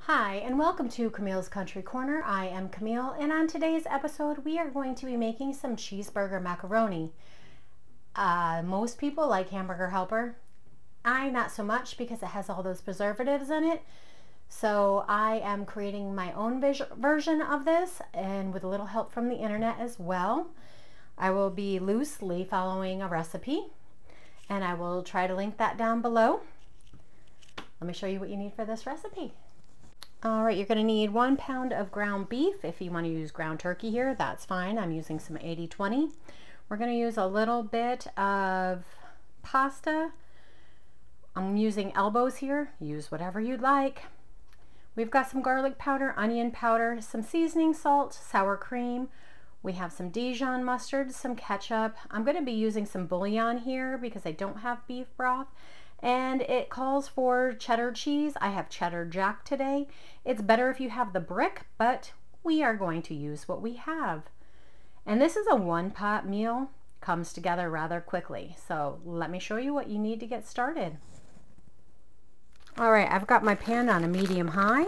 Hi, and welcome to Camille's Country Corner. I am Camille, and on today's episode, we are going to be making some cheeseburger macaroni. Uh, most people like Hamburger Helper. I not so much because it has all those preservatives in it. So I am creating my own version of this and with a little help from the internet as well. I will be loosely following a recipe and I will try to link that down below. Let me show you what you need for this recipe. All right, you're gonna need one pound of ground beef. If you wanna use ground turkey here, that's fine. I'm using some 80-20. We're gonna use a little bit of pasta. I'm using elbows here. Use whatever you'd like. We've got some garlic powder, onion powder, some seasoning salt, sour cream. We have some Dijon mustard, some ketchup. I'm to be using some bouillon here because I don't have beef broth. And it calls for cheddar cheese. I have cheddar jack today. It's better if you have the brick, but we are going to use what we have. And this is a one pot meal. Comes together rather quickly. So let me show you what you need to get started. All right, I've got my pan on a medium high.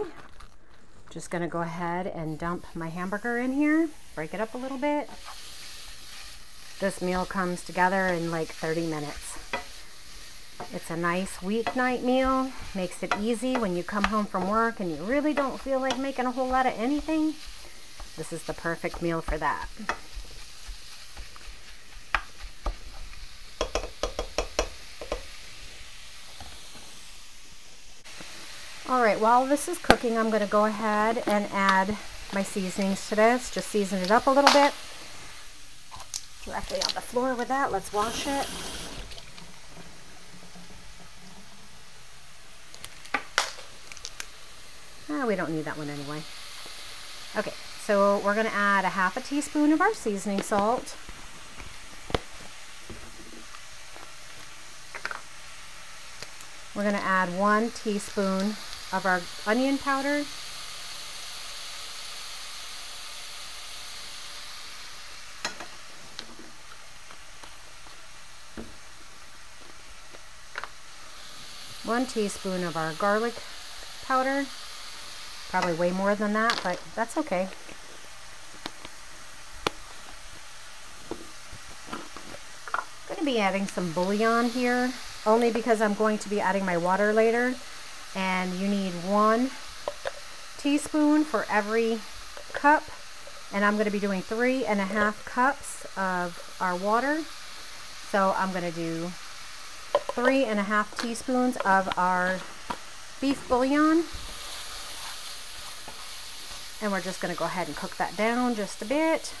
Just gonna go ahead and dump my hamburger in here, break it up a little bit. This meal comes together in like 30 minutes. It's a nice weeknight meal, makes it easy when you come home from work and you really don't feel like making a whole lot of anything. This is the perfect meal for that. All right, while this is cooking, I'm gonna go ahead and add my seasonings to this. Just season it up a little bit. Directly on the floor with that, let's wash it. Ah, we don't need that one anyway. Okay, so we're gonna add a half a teaspoon of our seasoning salt. We're gonna add one teaspoon of our onion powder. One teaspoon of our garlic powder. Probably way more than that, but that's okay. I'm going to be adding some bouillon here, only because I'm going to be adding my water later and you need one teaspoon for every cup and I'm going to be doing three and a half cups of our water so I'm going to do three and a half teaspoons of our beef bouillon and we're just going to go ahead and cook that down just a bit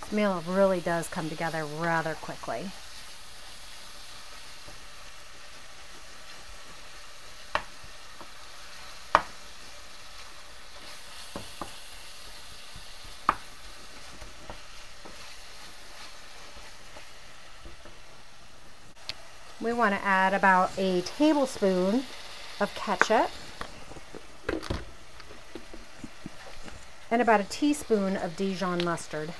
This meal really does come together rather quickly. We want to add about a tablespoon of ketchup and about a teaspoon of Dijon mustard.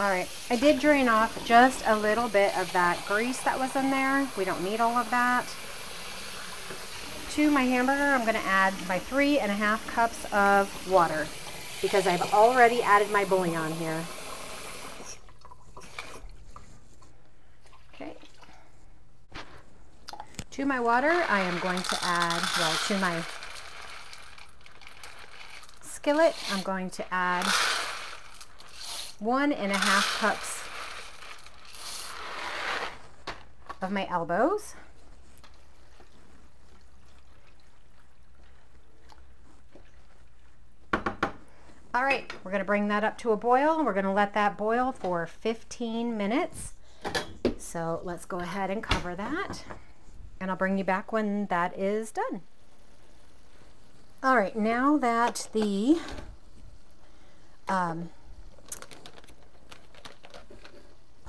All right, I did drain off just a little bit of that grease that was in there. We don't need all of that. To my hamburger, I'm gonna add my three and a half cups of water because I've already added my bouillon here. Okay. To my water, I am going to add, well, to my skillet, I'm going to add one and a half cups of my elbows. All right, we're gonna bring that up to a boil. We're gonna let that boil for 15 minutes. So let's go ahead and cover that. and I'll bring you back when that is done. All right, now that the um,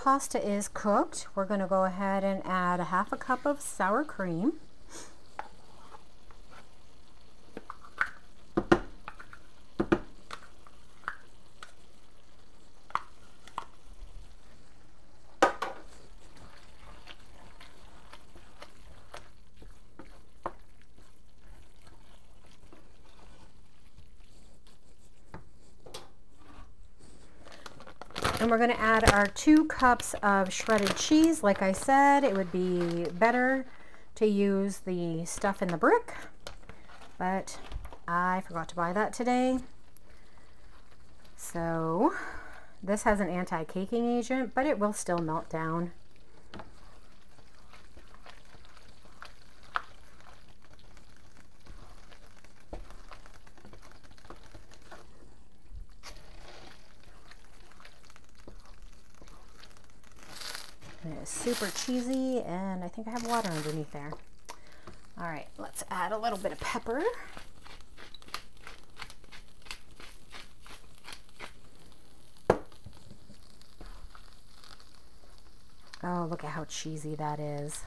pasta is cooked, we're going to go ahead and add a half a cup of sour cream. And we're going to add our two cups of shredded cheese. Like I said, it would be better to use the stuff in the brick, but I forgot to buy that today. So this has an anti-caking agent, but it will still melt down. It is super cheesy and I think I have water underneath there. All right, let's add a little bit of pepper. Oh, look at how cheesy that is.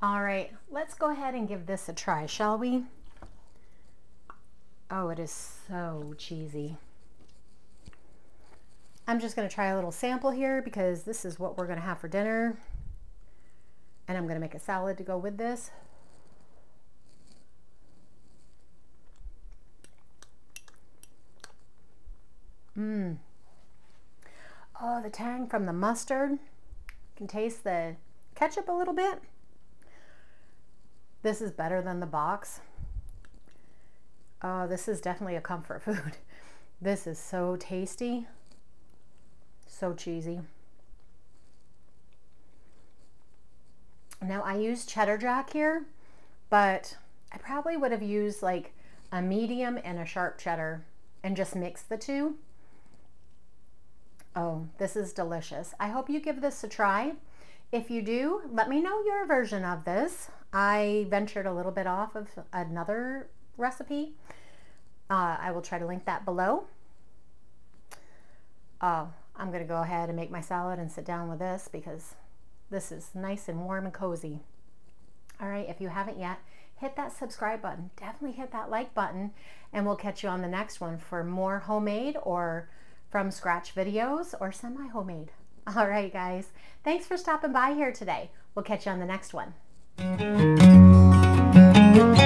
All right, let's go ahead and give this a try, shall we? Oh, it is so cheesy. I'm just going to try a little sample here because this is what we're going to have for dinner. And I'm going to make a salad to go with this. Mmm. Oh, the tang from the mustard. You can taste the ketchup a little bit. This is better than the box. Oh, this is definitely a comfort food. This is so tasty. So cheesy. Now I use cheddar jack here, but I probably would have used like a medium and a sharp cheddar and just mix the two. Oh, this is delicious. I hope you give this a try. If you do, let me know your version of this. I ventured a little bit off of another recipe. Uh, I will try to link that below. Uh, I'm going to go ahead and make my salad and sit down with this because this is nice and warm and cozy. All right, if you haven't yet, hit that subscribe button. Definitely hit that like button and we'll catch you on the next one for more homemade or from scratch videos or semi-homemade. All right, guys. Thanks for stopping by here today. We'll catch you on the next one. Thank you.